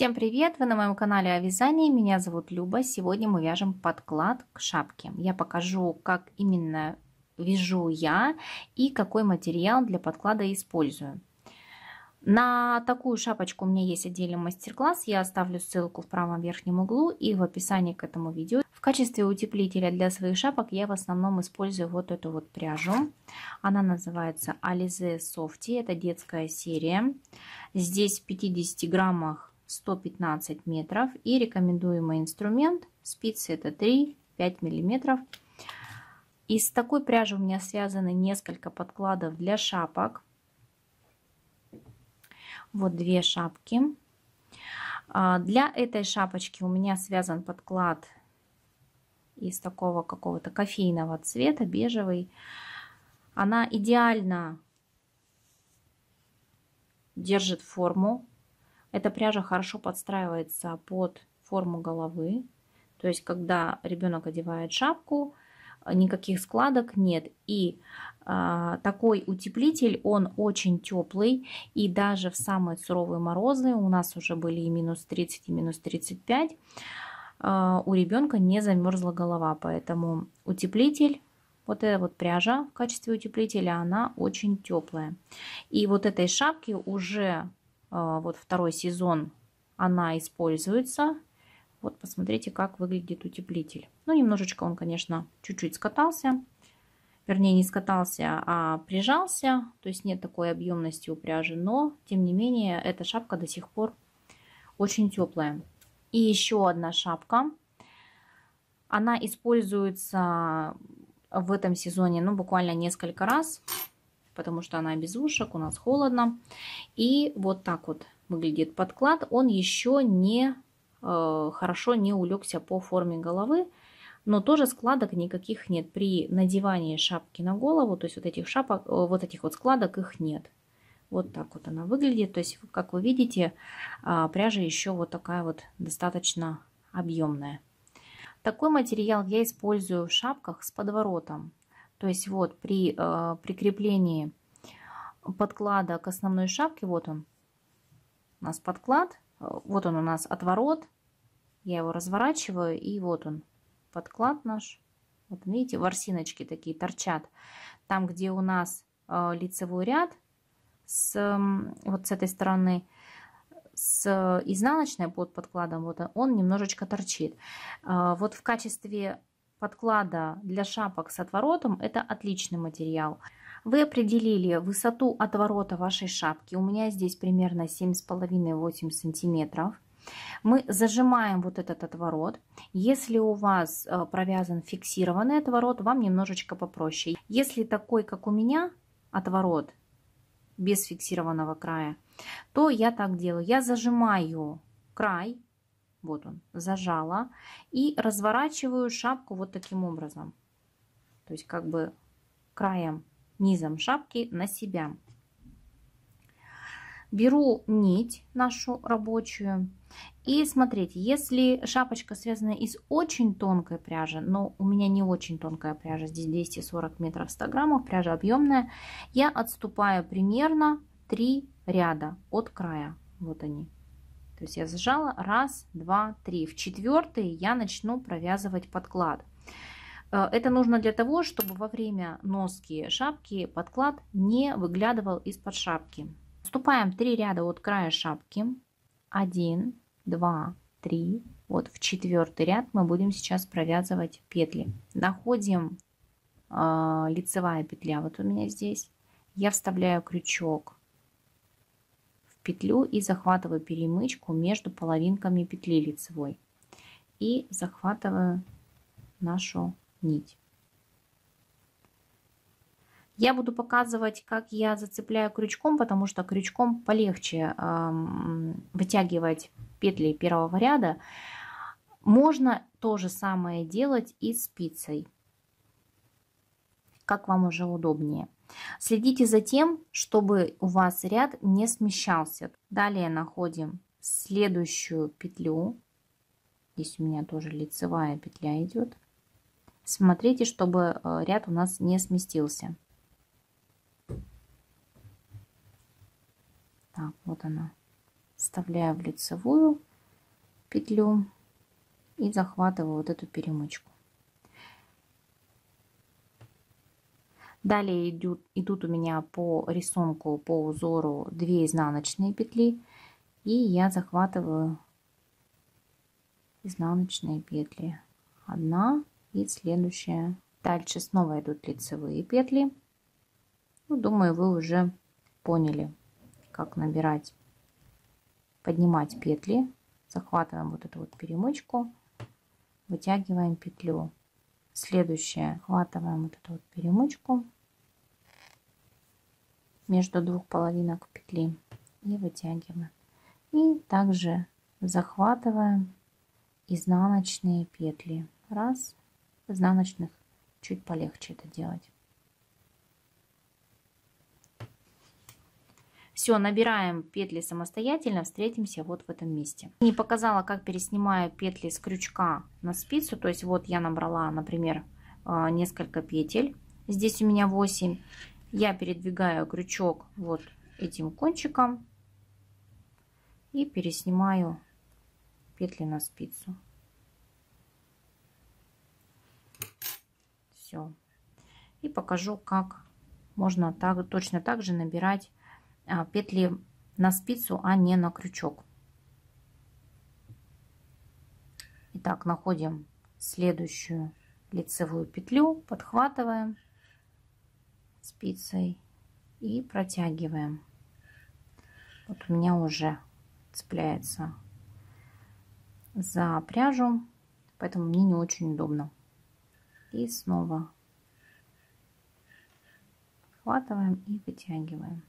Всем привет! Вы на моем канале о вязании. Меня зовут Люба. Сегодня мы вяжем подклад к шапке. Я покажу, как именно вяжу я и какой материал для подклада использую. На такую шапочку у меня есть отдельный мастер-класс. Я оставлю ссылку в правом верхнем углу и в описании к этому видео. В качестве утеплителя для своих шапок я в основном использую вот эту вот пряжу. Она называется Alize Softy. Это детская серия. Здесь в 50 граммах 115 метров. И рекомендуемый инструмент спицы это 3-5 миллиметров. Из такой пряжи у меня связаны несколько подкладов для шапок. Вот две шапки. А, для этой шапочки у меня связан подклад из такого какого-то кофейного цвета, бежевый. Она идеально держит форму эта пряжа хорошо подстраивается под форму головы. То есть, когда ребенок одевает шапку, никаких складок нет. И э, такой утеплитель, он очень теплый. И даже в самые суровые морозы, у нас уже были и минус 30, и минус 35, э, у ребенка не замерзла голова. Поэтому утеплитель вот эта вот пряжа в качестве утеплителя, она очень теплая. И вот этой шапки уже а, вот второй сезон она используется. Вот посмотрите, как выглядит утеплитель. Ну, немножечко он, конечно, чуть-чуть скатался. Вернее, не скатался, а прижался. То есть нет такой объемности у пряжи. Но, тем не менее, эта шапка до сих пор очень теплая. И еще одна шапка. Она используется в этом сезоне, ну, буквально несколько раз потому что она без ушек, у нас холодно. И вот так вот выглядит подклад. Он еще не э, хорошо не улегся по форме головы, но тоже складок никаких нет. При надевании шапки на голову, то есть вот этих шапок, э, вот этих вот складок их нет. Вот так вот она выглядит. То есть, как вы видите, э, пряжа еще вот такая вот достаточно объемная. Такой материал я использую в шапках с подворотом. То есть вот при э, прикреплении подклада к основной шапке, вот он у нас подклад, э, вот он у нас отворот, я его разворачиваю и вот он подклад наш. Вот видите, ворсиночки такие торчат. Там, где у нас э, лицевой ряд, с, вот с этой стороны, с изнаночной под подкладом, вот он немножечко торчит. Э, вот в качестве подклада для шапок с отворотом это отличный материал. Вы определили высоту отворота вашей шапки. У меня здесь примерно 7,5-8 сантиметров. Мы зажимаем вот этот отворот. Если у вас э, провязан фиксированный отворот, вам немножечко попроще. Если такой, как у меня, отворот без фиксированного края, то я так делаю. Я зажимаю край вот он, зажала. И разворачиваю шапку вот таким образом. То есть как бы краем, низом шапки на себя. Беру нить нашу рабочую. И смотрите, если шапочка связана из очень тонкой пряжи, но у меня не очень тонкая пряжа, здесь 240 метров 100 граммов, пряжа объемная, я отступаю примерно 3 ряда от края. Вот они. То есть я зажала раз, два, три. В четвертый я начну провязывать подклад. Э, это нужно для того, чтобы во время носки шапки подклад не выглядывал из-под шапки. Вступаем 3 ряда от края шапки. 1, 2, 3. Вот в четвертый ряд мы будем сейчас провязывать петли. Находим э, лицевая петля, вот у меня здесь. Я вставляю крючок петлю и захватываю перемычку между половинками петли лицевой. И захватываю нашу нить. Я буду показывать, как я зацепляю крючком, потому что крючком полегче э, вытягивать петли первого ряда. Можно то же самое делать и спицей, как вам уже удобнее. Следите за тем, чтобы у вас ряд не смещался. Далее находим следующую петлю. Здесь у меня тоже лицевая петля идет. Смотрите, чтобы э, ряд у нас не сместился. Так, вот она. Вставляю в лицевую петлю и захватываю вот эту перемычку. Далее идут, идут у меня по рисунку, по узору 2 изнаночные петли. И я захватываю изнаночные петли. Одна и следующая. Дальше снова идут лицевые петли. Ну, думаю, вы уже поняли, как набирать, поднимать петли. Захватываем вот эту вот перемычку, вытягиваем петлю. Следующее, хватываем вот эту вот перемычку между двух половинок петли и вытягиваем. И также захватываем изнаночные петли. Раз, изнаночных чуть полегче это делать. Все, набираем петли самостоятельно, встретимся вот в этом месте. Не показала, как переснимаю петли с крючка на спицу. То есть вот я набрала, например, а, несколько петель. Здесь у меня 8. Я передвигаю крючок вот этим кончиком и переснимаю петли на спицу. Все. И покажу, как можно так, точно так же набирать а, петли на спицу, а не на крючок. Итак, находим следующую лицевую петлю, подхватываем спицей и протягиваем. Вот у меня уже цепляется за пряжу, поэтому мне не очень удобно. И снова хватываем и вытягиваем.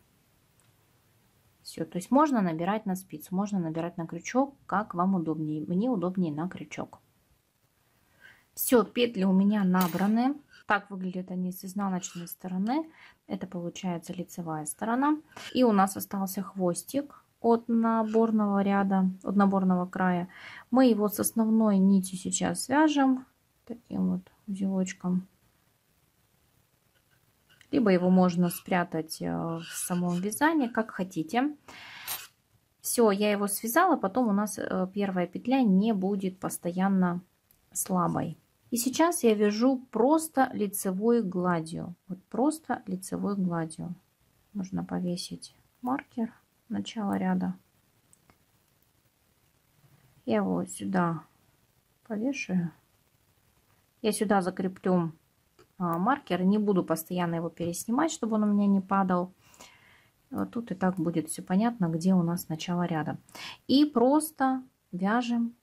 Все, то есть можно набирать на спицу, можно набирать на крючок, как вам удобнее. Мне удобнее на крючок. Все, петли у меня набраны. Так выглядят они с изнаночной стороны. Это получается лицевая сторона. И у нас остался хвостик от наборного ряда, от наборного края. Мы его с основной нитью сейчас свяжем таким вот узелочком. Либо его можно спрятать э, в самом вязании, как хотите. Все, я его связала, потом у нас э, первая петля не будет постоянно слабой. И сейчас я вяжу просто лицевой гладью. Вот просто лицевой гладью. Нужно повесить маркер начала ряда. Я его сюда повешаю. Я сюда закреплю а, маркер. Не буду постоянно его переснимать, чтобы он у меня не падал. Вот тут и так будет все понятно, где у нас начало ряда. И просто вяжем,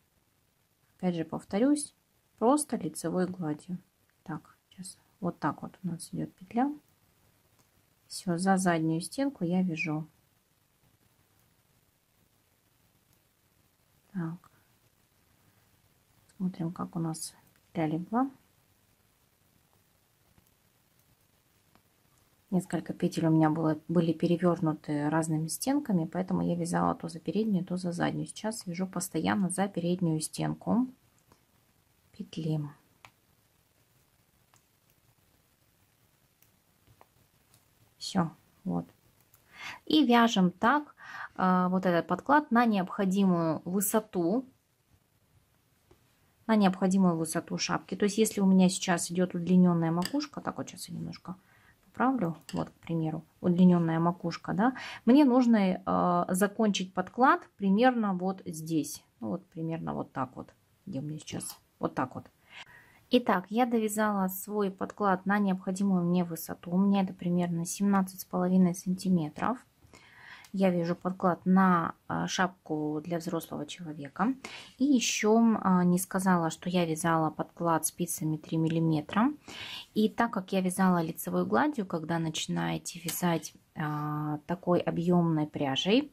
опять же повторюсь, просто лицевой гладью. Так, сейчас вот так вот у нас идет петля. Все, за заднюю стенку я вяжу. Так. Смотрим, как у нас петля легла. Несколько петель у меня было, были перевернуты разными стенками, поэтому я вязала то за переднюю, то за заднюю. Сейчас вяжу постоянно за переднюю стенку петли. Все, вот. И вяжем так э, вот этот подклад на необходимую высоту, на необходимую высоту шапки. То есть, если у меня сейчас идет удлиненная макушка, так вот сейчас я немножко поправлю, вот, к примеру, удлиненная макушка, да, мне нужно э, закончить подклад примерно вот здесь, ну, вот примерно вот так вот, где у меня сейчас вот так вот. Итак, я довязала свой подклад на необходимую мне высоту. У меня это примерно 17,5 сантиметров. Я вяжу подклад на а, шапку для взрослого человека. И еще а, не сказала, что я вязала подклад спицами 3 миллиметра. И так как я вязала лицевой гладью, когда начинаете вязать а, такой объемной пряжей,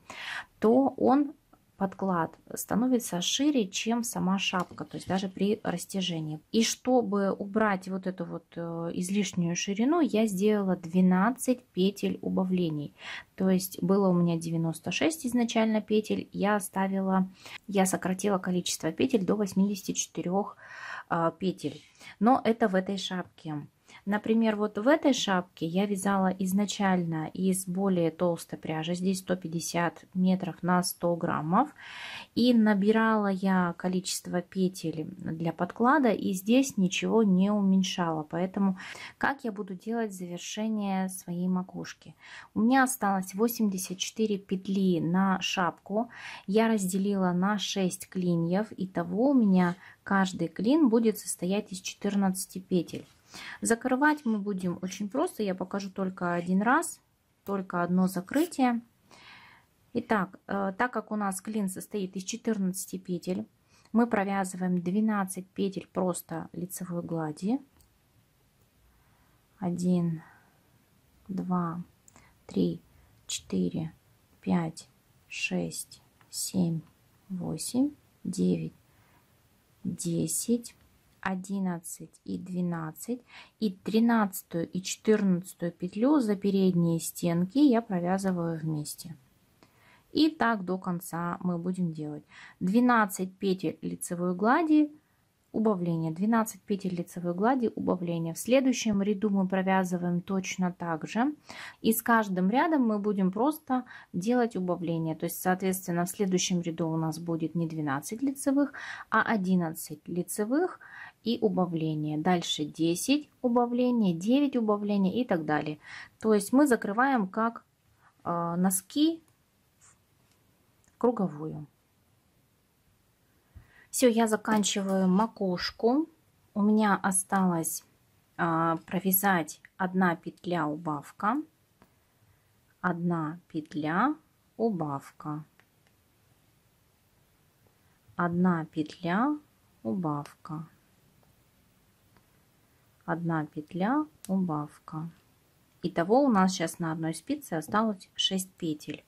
то он подклад становится шире, чем сама шапка, то есть даже при растяжении. И чтобы убрать вот эту вот э, излишнюю ширину, я сделала 12 петель убавлений. То есть было у меня 96 изначально петель, я оставила, я сократила количество петель до 84 э, петель. Но это в этой шапке. Например, вот в этой шапке я вязала изначально из более толстой пряжи, здесь 150 метров на 100 граммов. И набирала я количество петель для подклада, и здесь ничего не уменьшала. Поэтому как я буду делать завершение своей макушки? У меня осталось 84 петли на шапку. Я разделила на 6 клиньев. Итого у меня каждый клин будет состоять из 14 петель. Закрывать мы будем очень просто. Я покажу только один раз, только одно закрытие. Итак, э, так как у нас клин состоит из 14 петель, мы провязываем 12 петель просто лицевой глади. 1, 2, 3, 4, 5, 6, 7, 8, 9, 10, 11 и 12 и 13 и 14 петлю за передние стенки я провязываю вместе. И так до конца мы будем делать. 12 петель лицевой глади, убавление. 12 петель лицевой глади, убавление. В следующем ряду мы провязываем точно так же. И с каждым рядом мы будем просто делать убавление. То есть, соответственно, в следующем ряду у нас будет не 12 лицевых, а 11 лицевых и убавление. Дальше 10 убавления, 9 убавления и так далее. То есть мы закрываем как э, носки круговую. Все, я заканчиваю макушку. У меня осталось а, провязать одна петля убавка, одна петля убавка, одна петля убавка, одна петля убавка. Итого у нас сейчас на одной спице осталось 6 петель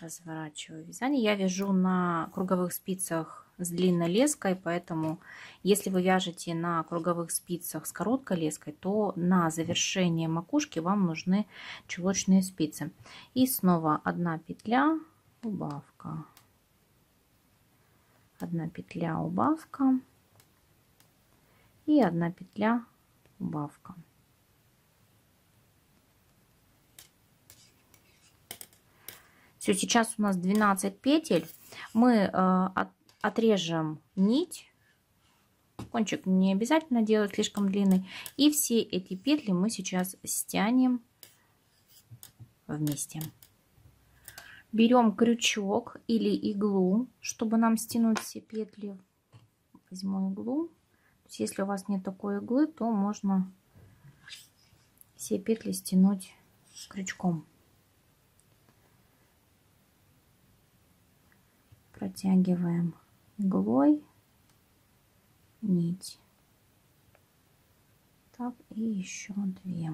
разворачиваю вязание. Я вяжу на круговых спицах с длинной леской, поэтому если вы вяжете на круговых спицах с короткой леской, то на завершение макушки вам нужны чулочные спицы. И снова одна петля, убавка, одна петля, убавка и одна петля, убавка. Все, сейчас у нас 12 петель. Мы э, от, отрежем нить. Кончик не обязательно делать слишком длинный. И все эти петли мы сейчас стянем вместе. Берем крючок или иглу, чтобы нам стянуть все петли. Возьму иглу. Если у вас нет такой иглы, то можно все петли стянуть крючком. протягиваем иглой нить. Так, и еще две.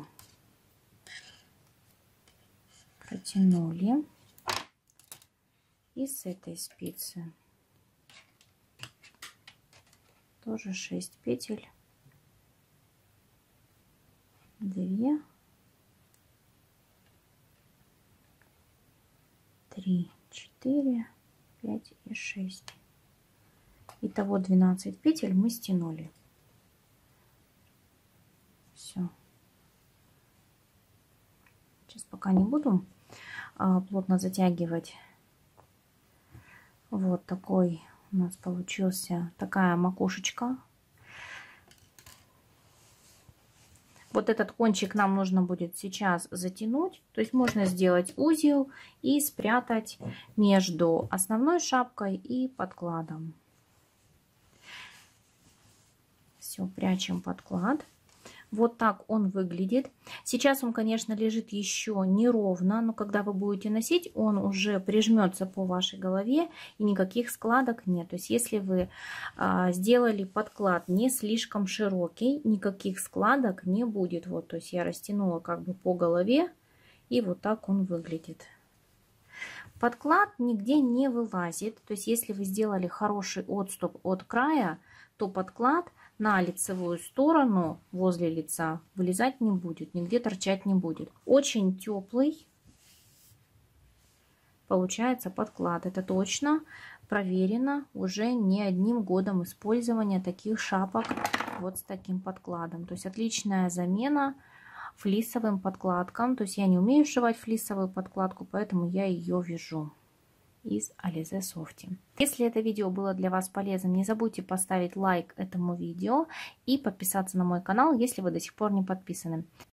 Протянули. И с этой спицы тоже 6 петель. 2 3 4 5 и 6. Итого 12 петель мы стянули. Все. Сейчас пока не буду а, плотно затягивать. Вот такой у нас получился такая макушечка Вот этот кончик нам нужно будет сейчас затянуть. То есть можно сделать узел и спрятать между основной шапкой и подкладом. Все, прячем подклад. Вот так он выглядит. Сейчас он, конечно, лежит еще неровно, но когда вы будете носить, он уже прижмется по вашей голове и никаких складок нет. То есть если вы а, сделали подклад не слишком широкий, никаких складок не будет. Вот, то есть я растянула как бы по голове и вот так он выглядит. Подклад нигде не вылазит. То есть если вы сделали хороший отступ от края, то подклад – на лицевую сторону возле лица вылезать не будет, нигде торчать не будет. Очень теплый получается подклад. Это точно проверено уже не одним годом использования таких шапок вот с таким подкладом. То есть отличная замена флисовым подкладкам. То есть я не умею сшивать флисовую подкладку, поэтому я ее вяжу из Alize Softy. Если это видео было для вас полезным, не забудьте поставить лайк этому видео и подписаться на мой канал, если вы до сих пор не подписаны.